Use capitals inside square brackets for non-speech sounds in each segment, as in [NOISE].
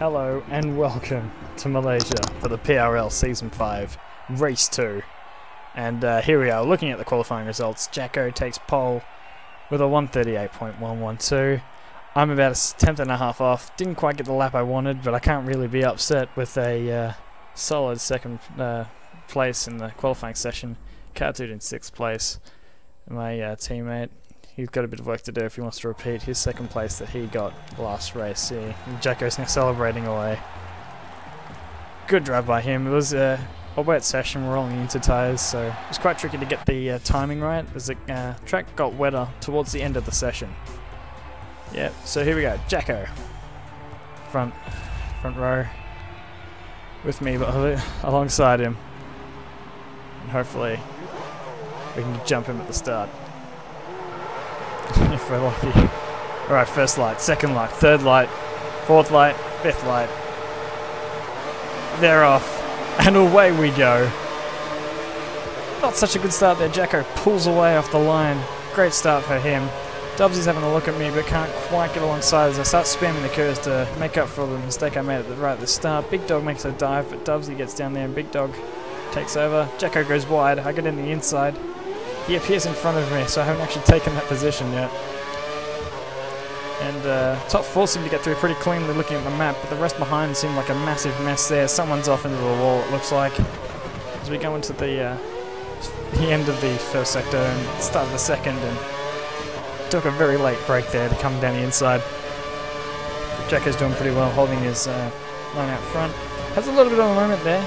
Hello and welcome to Malaysia for the PRL Season 5 Race 2. And uh, here we are looking at the qualifying results. Jacko takes pole with a 138.112. I'm about a tenth and a half off. Didn't quite get the lap I wanted, but I can't really be upset with a uh, solid second uh, place in the qualifying session. Cartoon in sixth place. My uh, teammate he's got a bit of work to do if he wants to repeat his second place that he got last race. See, Jacko's now celebrating away. Good drive by him. It was a, a wet session, we're rolling into tyres, so it was quite tricky to get the uh, timing right as the uh, track got wetter towards the end of the session. Yep, so here we go. Jacko. Front, front row. With me but alongside him. And hopefully we can jump him at the start. [LAUGHS] if we're lucky. Alright, first light, second light, third light, fourth light, fifth light. They're off. [LAUGHS] And away we go. Not such a good start there. Jacko pulls away off the line. Great start for him. Dubsy's having a look at me but can't quite get alongside as I start spamming the curves to make up for the mistake I made at the right at the start. Big Dog makes a dive but Dubsy gets down there and Big Dog takes over. Jacko goes wide. I get in the inside. He appears in front of me, so I haven't actually taken that position yet. And uh, top four seem to get through pretty cleanly looking at the map, but the rest behind seem like a massive mess there. Someone's off into the wall, it looks like. As we go into the, uh, the end of the first sector and start of the second, and took a very late break there to come down the inside. Jacko's doing pretty well, holding his uh, line out front. Has a little bit of a moment there.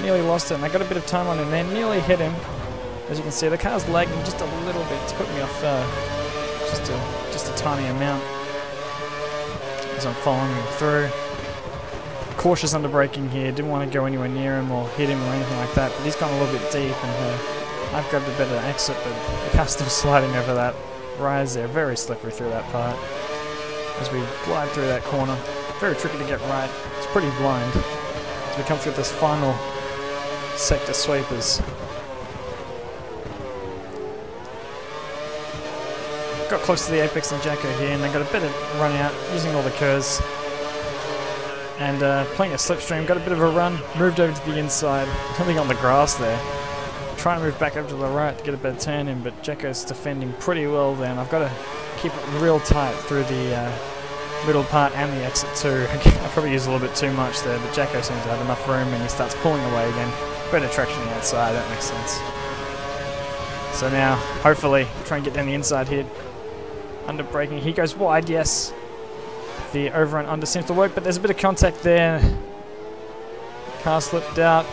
Nearly lost it, and I got a bit of time on him there. Nearly hit him, as you can see, the car's lagging just a little bit. It's put me off uh, just a just a tiny amount as I'm following him through. Cautious under braking here. Didn't want to go anywhere near him or hit him or anything like that. But he's gone a little bit deep, and uh, I've grabbed a better exit, but the car's still [LAUGHS] sliding over that rise there. Very slippery through that part. As we glide through that corner, very tricky to get right. It's pretty blind as we come through this final sector sweepers. Got close to the apex and Jacko here, and they got a bit of run out using all the curves. And uh, playing a slipstream, got a bit of a run, moved over to the inside, [LAUGHS] something on the grass there. Trying to move back over to the right to get a better turn in, but Jacko's defending pretty well then. I've got to keep it real tight through the uh, middle part and the exit too. [LAUGHS] I probably use a little bit too much there, but Jacko seems to have enough room and he starts pulling away again. Better traction outside, that makes sense. So now, hopefully, try and get down the inside here. Under braking, he goes wide, yes. The over and under seems to work, but there's a bit of contact there. Car slipped out.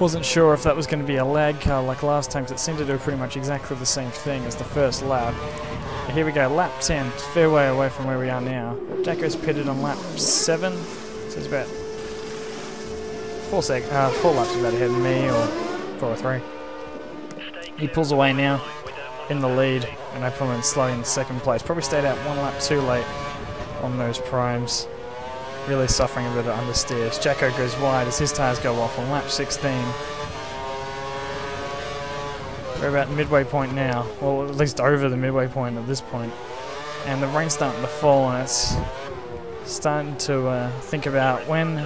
Wasn't sure if that was going to be a lag car like last time, because it seemed to do pretty much exactly the same thing as the first lap. Here we go, lap 10, fair way away from where we are now. Jacko's pitted on lap 7, so it's about four, sec uh, four laps about ahead of me, or four or three. He pulls away now in the lead, and I slow in second place. Probably stayed out one lap too late on those primes. Really suffering a bit of understeers. Jacko goes wide as his tyres go off on lap 16. We're about midway point now, well at least over the midway point at this point. And the rain's starting to fall and it's starting to uh, think about when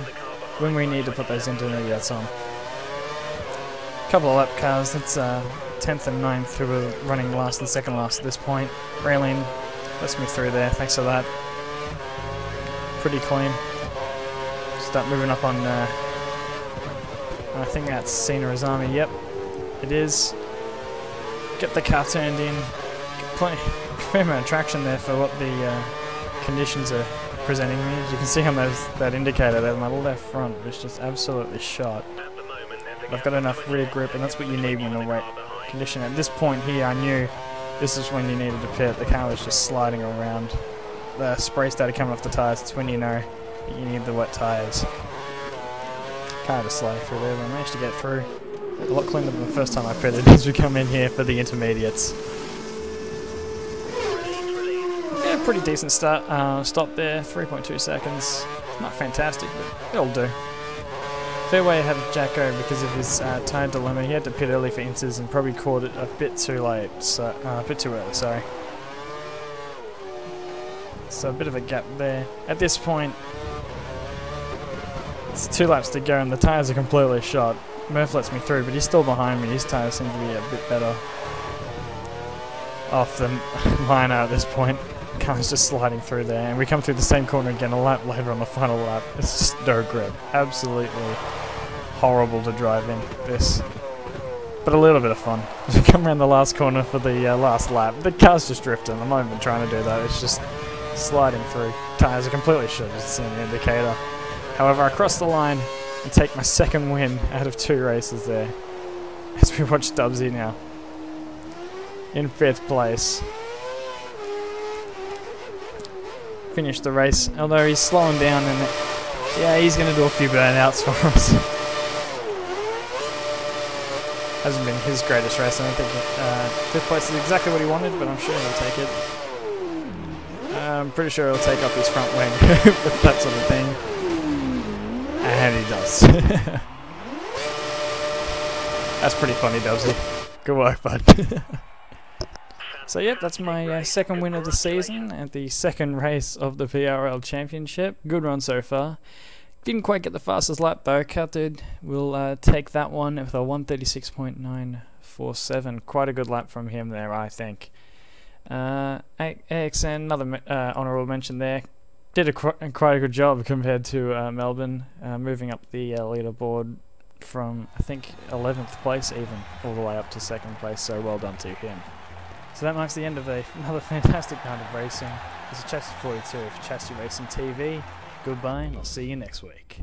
when we need to put those intermediates on. A Couple of lap cars, that's uh, 10th and 9th who were running last and second last at this point. Raylene lets me through there, thanks for that. Pretty clean. Start moving up on, uh, I think that's Sina Azami, yep, it is. Get the car turned in, plenty, [LAUGHS] fair amount of traction there for what the uh, conditions are presenting me. As you can see on those, that indicator there, my left front is just absolutely shot. I've got enough rear grip, and that's what you need when weight condition. At this point here, I knew this is when you needed to pit. The car was just sliding around. The spray started coming off the tyres. It's when you know that you need the wet tyres. Kind of sliding through there, but I managed to get through. A lot cleaner than the first time I pitted as we come in here for the intermediates. Yeah, pretty decent start. Uh, stop there, 3.2 seconds. Not fantastic, but it'll do. Fairway of Jacko because of his uh, tyre dilemma. He had to pit early for Inters and probably caught it a bit too late, so uh, a bit too early. Sorry. So a bit of a gap there. At this point, It's two laps to go and the tyres are completely shot. Murph lets me through, but he's still behind me. His tyres seem to be a bit better. Off the liner [LAUGHS] at this point. Car's just sliding through there, and we come through the same corner again a lap later on the final lap. It's just no grip. Absolutely horrible to drive in this. But a little bit of fun. [LAUGHS] We come around the last corner for the uh, last lap, the car's just drifting. I'm not even trying to do that. It's just sliding through. Tyres are completely shut, in the indicator. However, I cross the line and take my second win out of two races there. [LAUGHS] As we watch Dubsy now. In fifth place. Finish the race, although he's slowing down and yeah, he's going to do a few burnouts [LAUGHS] for us. Hasn't been his greatest race, I don't think uh, fifth place is exactly what he wanted, but I'm sure he'll take it. I'm pretty sure he'll take off his front wing [LAUGHS] that sort of thing. And he does. [LAUGHS] That's pretty funny, Dubsy. Good work, bud. So yep, that's my uh, second win of the season at the second race of the PRL Championship. Good run so far. Didn't quite get the fastest lap though. Cutted will uh, take that one with a 136.947. Quite a good lap from him there, I think. Uh, AXN, another uh, honourable mention there. Did a qu quite a good job compared to uh, Melbourne, uh, moving up the uh, leaderboard from I think 11th place even all the way up to second place. So well done to him. So that marks the end of a, [LAUGHS] another fantastic night of racing. This is Chasty 42 for Chasty Racing TV. Goodbye, and I'll see you next week.